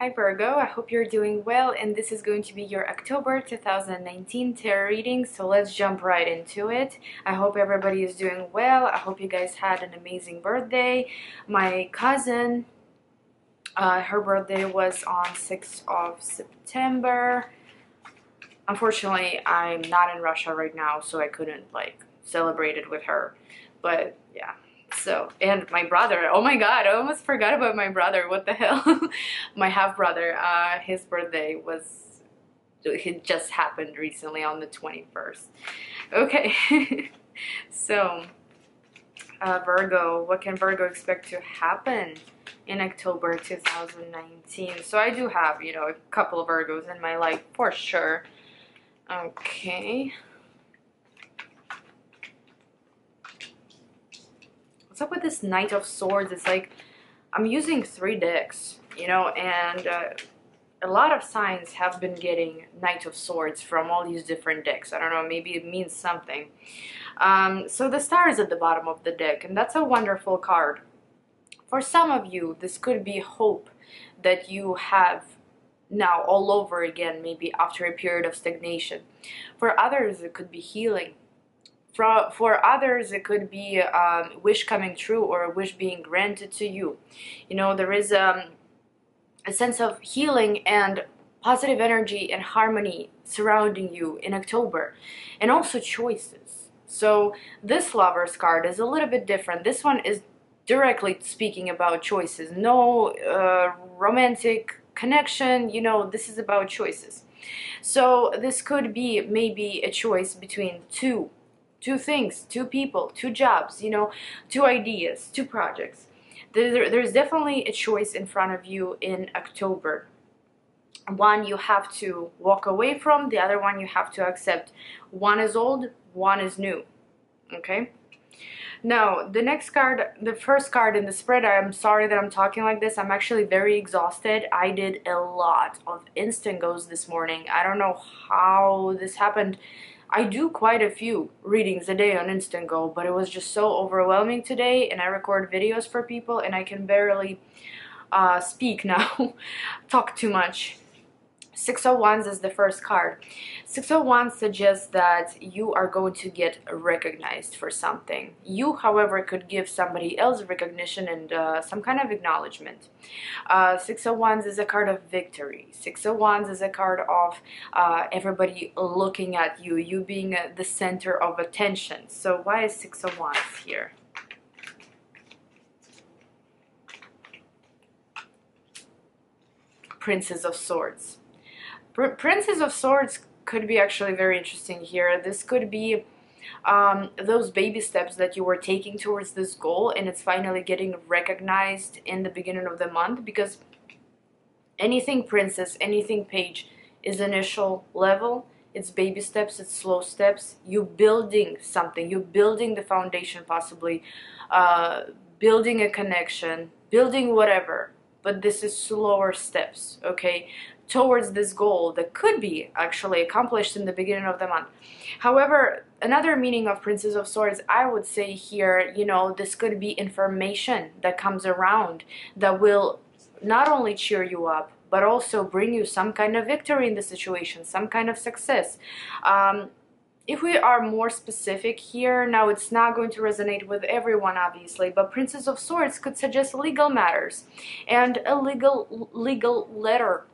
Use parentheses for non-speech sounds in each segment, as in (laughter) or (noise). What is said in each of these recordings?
Hi Virgo, I hope you're doing well and this is going to be your October 2019 tarot reading so let's jump right into it. I hope everybody is doing well. I hope you guys had an amazing birthday. My cousin, uh, her birthday was on 6th of September. Unfortunately, I'm not in Russia right now so I couldn't like celebrate it with her but yeah so and my brother oh my god i almost forgot about my brother what the hell? (laughs) My half brother uh his birthday was it just happened recently on the 21st okay (laughs) so uh, virgo what can virgo expect to happen in october 2019 so i do have you know a couple of virgos in my life for sure. Okay what's up with this Knight of Swords? It's like I'm using three decks, you know, and uh, a lot of signs have been getting Knight of Swords from all these different decks. I don't know, maybe it means something. Um, so the star is at the bottom of the deck, and that's a wonderful card. For some of you, this could be hope that you have now all over again, maybe after a period of stagnation. For others, it could be healing for, for others, it could be a um, wish coming true or a wish being granted to you. You know, there is um, a sense of healing and positive energy and harmony surrounding you in October, and also choices. So this Lover's card is a little bit different. This one is directly speaking about choices. No uh, romantic connection, you know, this is about choices. So this could be maybe a choice between two two things, two people, two jobs, you know, two ideas, two projects. There, there's definitely a choice in front of you in October. One you have to walk away from, the other one you have to accept. One is old, one is new. Okay? Now, the next card, the first card in the spread, I'm sorry that I'm talking like this. I'm actually very exhausted. I did a lot of instant goes this morning. I don't know how this happened. I do quite a few readings a day on Instant Go, but it was just so overwhelming today and I record videos for people and I can barely uh, speak now, (laughs) talk too much. Six of Wands is the first card. Six of Wands suggests that you are going to get recognized for something. You, however, could give somebody else recognition and uh, some kind of acknowledgement. Uh, Six of Wands is a card of victory. Six of Wands is a card of uh, everybody looking at you, you being uh, the center of attention. So why is Six of Wands here? Princess of Swords. Princess of Swords could be actually very interesting here. This could be um, those baby steps that you were taking towards this goal and it's finally getting recognized in the beginning of the month because anything princess, anything page is initial level. It's baby steps, it's slow steps. You're building something. You're building the foundation possibly, uh, building a connection, building whatever. But this is slower steps, okay? Towards this goal that could be actually accomplished in the beginning of the month. However, another meaning of Princess of Swords, I would say here, you know, this could be information that comes around that will not only cheer you up, but also bring you some kind of victory in the situation, some kind of success. Um, if we are more specific here, now it's not going to resonate with everyone obviously, but Princess of Swords could suggest legal matters and a legal legal letter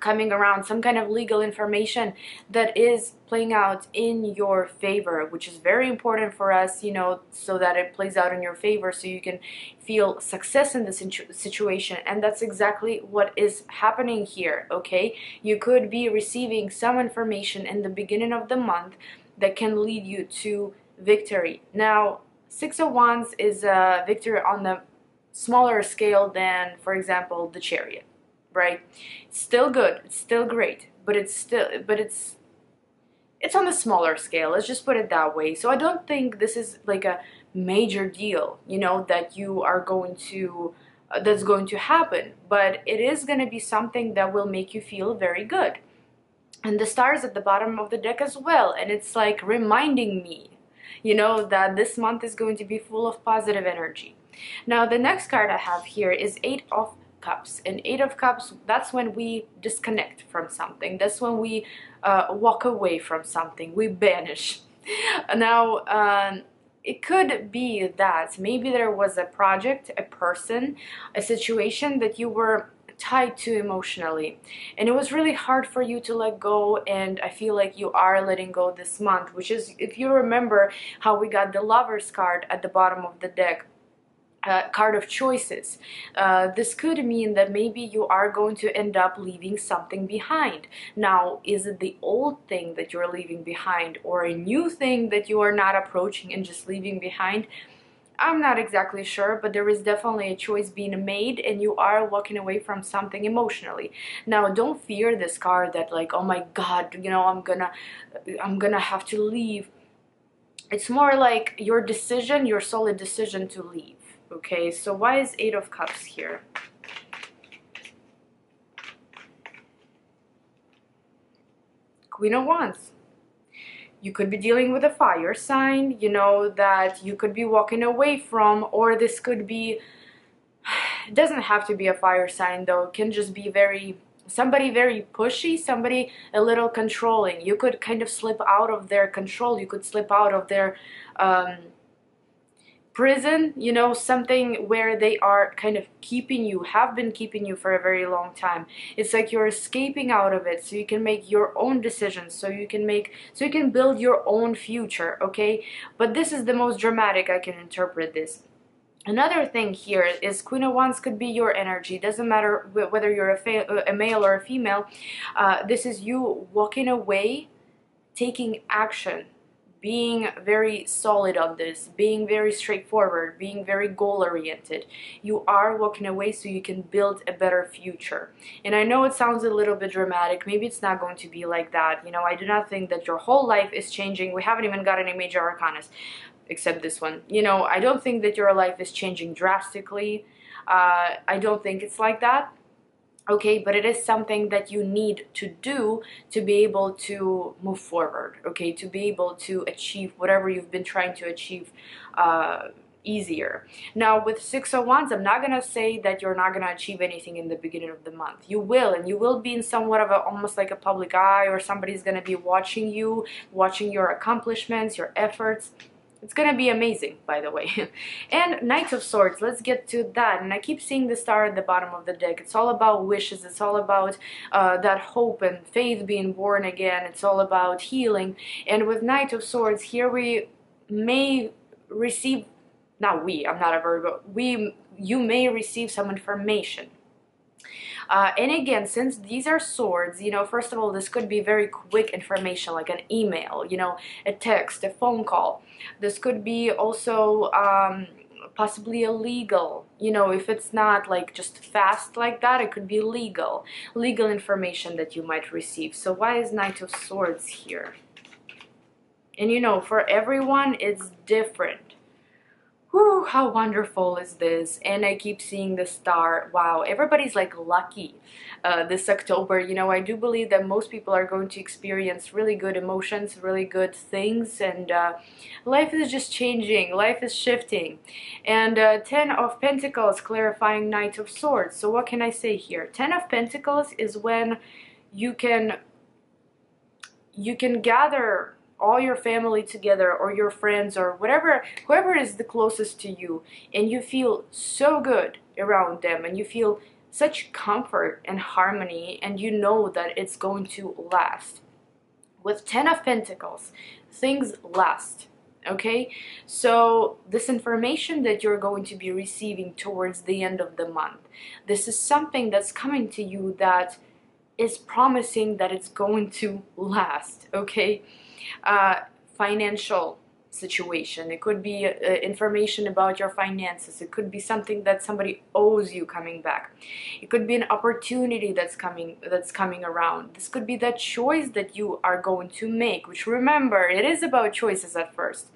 coming around, some kind of legal information that is playing out in your favor, which is very important for us, you know, so that it plays out in your favor so you can feel success in this situation. And that's exactly what is happening here, okay? You could be receiving some information in the beginning of the month that can lead you to victory. Now, Six of Wands is a victory on the smaller scale than, for example, the Chariot right? Still good, it's still great, but it's still, but it's, it's on a smaller scale, let's just put it that way. So I don't think this is like a major deal, you know, that you are going to, uh, that's going to happen, but it is going to be something that will make you feel very good. And the stars at the bottom of the deck as well, and it's like reminding me, you know, that this month is going to be full of positive energy. Now, the next card I have here is Eight of cups. And eight of cups that's when we disconnect from something. That's when we uh, walk away from something. We banish (laughs) now um, it could be that maybe there was a project a person a situation that you were tied to emotionally. And it was really hard for you to let go and I feel like you are letting go this month which is if you remember how we got the lovers card at the bottom of the deck uh, card of choices. Uh, this could mean that maybe you are going to end up leaving something behind. Now, is it the old thing that you're leaving behind or a new thing that you are not approaching and just leaving behind? I'm not exactly sure, but there is definitely a choice being made and you are walking away from something emotionally. Now, don't fear this card that like, oh my god, you know, I'm gonna I'm gonna have to leave. It's more like your decision, your solid decision to leave. Okay, so why is Eight of Cups here? Queen of Wands you could be dealing with a fire sign, you know, that you could be walking away from, or this could be, it (sighs) doesn't have to be a fire sign though, it can just be very, somebody very pushy, somebody a little controlling. You could kind of slip out of their control, you could slip out of their, um, prison, you know, something where they are kind of keeping you, have been keeping you for a very long time. It's like you're escaping out of it so you can make your own decisions, so you can make, so you can build your own future, okay? But this is the most dramatic I can interpret this. Another thing here is Queen of Wands could be your energy. Doesn't matter whether you're a, a male or a female. Uh, this is you walking away, taking action, being very solid on this, being very straightforward, being very goal oriented. You are walking away so you can build a better future. And I know it sounds a little bit dramatic. Maybe it's not going to be like that. You know, I do not think that your whole life is changing. We haven't even got any major arcanas except this one. You know, I don't think that your life is changing drastically. Uh, I don't think it's like that okay but it is something that you need to do to be able to move forward okay? To be able to achieve whatever you've been trying to achieve uh, easier. Now with six of wands i'm not gonna say that you're not gonna achieve anything in the beginning of the month. You will and you will be in somewhat of a almost like a public eye or somebody's gonna be watching you watching your accomplishments your efforts it's gonna be amazing, by the way. (laughs) and Knight of Swords, let's get to that. And I keep seeing the star at the bottom of the deck. It's all about wishes. It's all about uh, that hope and faith being born again. It's all about healing. And with Knight of Swords, here we may receive, not we, I'm not a Virgo, we, you may receive some information uh, and again, since these are swords, you know, first of all, this could be very quick information, like an email, you know, a text, a phone call. This could be also um, possibly illegal you know if it's not like just fast like that it could be legal legal information that you might receive. So why is knight of swords here? And you know for everyone it's different how wonderful is this? And I keep seeing the star. Wow, everybody's like lucky uh, this October. You know, I do believe that most people are going to experience really good emotions, really good things, and uh, life is just changing. Life is shifting. And uh, Ten of Pentacles, clarifying Knight of Swords. So what can I say here? Ten of Pentacles is when you can you can gather all your family together or your friends or whatever whoever is the closest to you and you feel so good around them and you feel such comfort and harmony and you know that it's going to last. With 10 of pentacles things last okay? So this information that you're going to be receiving towards the end of the month this is something that's coming to you that is promising that it's going to last okay uh, financial situation. It could be uh, information about your finances. It could be something that somebody owes you coming back. It could be an opportunity that's coming that's coming around. This could be that choice that you are going to make, which remember, it is about choices at first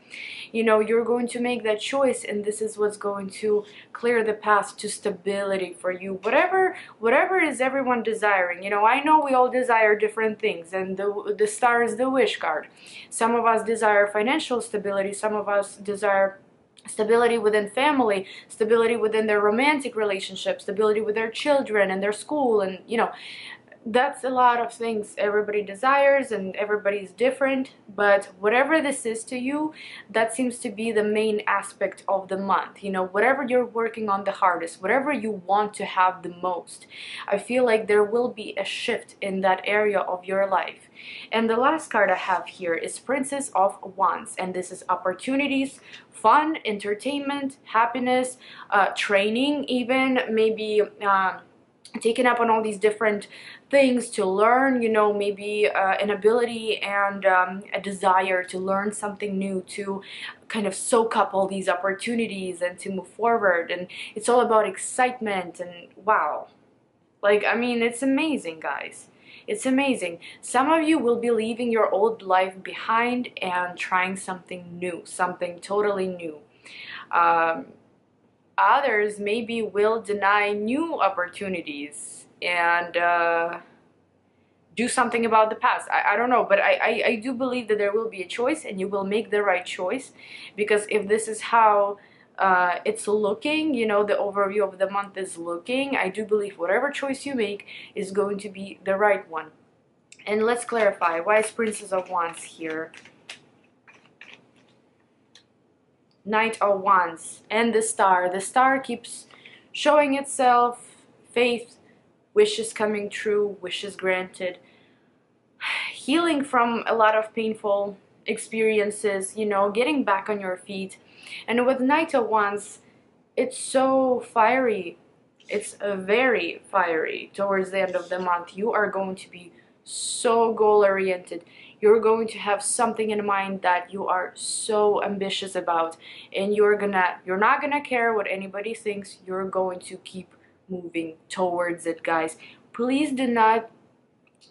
you know you're going to make that choice and this is what's going to clear the path to stability for you whatever whatever is everyone desiring. You know i know we all desire different things and the the star is the wish card. Some of us desire financial stability some of us desire stability within family, stability within their romantic relationship, stability with their children and their school and you know that's a lot of things everybody desires and everybody's different but whatever this is to you that seems to be the main aspect of the month. You know whatever you're working on the hardest whatever you want to have the most i feel like there will be a shift in that area of your life. And the last card i have here is princess of wands and this is opportunities fun entertainment happiness uh, training even maybe uh, taken up on all these different things to learn you know maybe uh, an ability and um, a desire to learn something new to kind of soak up all these opportunities and to move forward. And it's all about excitement and wow. Like I mean it's amazing guys. It's amazing. Some of you will be leaving your old life behind and trying something new something totally new. Um, others maybe will deny new opportunities and uh, do something about the past. I, I don't know, but I, I, I do believe that there will be a choice and you will make the right choice because if this is how uh, it's looking, you know, the overview of the month is looking, I do believe whatever choice you make is going to be the right one. And let's clarify, why is Princess of Wands here? Knight of Wands and the Star. The Star keeps showing itself, faith, wishes coming true, wishes granted, (sighs) healing from a lot of painful experiences, you know, getting back on your feet. And with Knight of Wands, it's so fiery. It's very fiery towards the end of the month. You are going to be so goal oriented you're going to have something in mind that you are so ambitious about and you're gonna you're not gonna care what anybody thinks. You're going to keep moving towards it guys. Please do not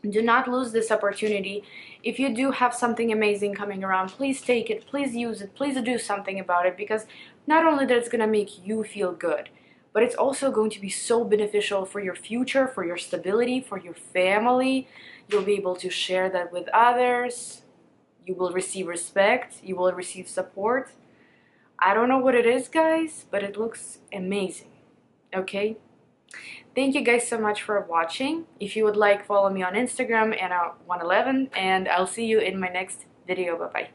do not lose this opportunity. If you do have something amazing coming around please take it please use it please do something about it because not only that it's gonna make you feel good but it's also going to be so beneficial for your future for your stability for your family You'll be able to share that with others. You will receive respect. You will receive support. I don't know what it is, guys, but it looks amazing. Okay? Thank you guys so much for watching. If you would like, follow me on Instagram, Anna111, and I'll see you in my next video. Bye-bye.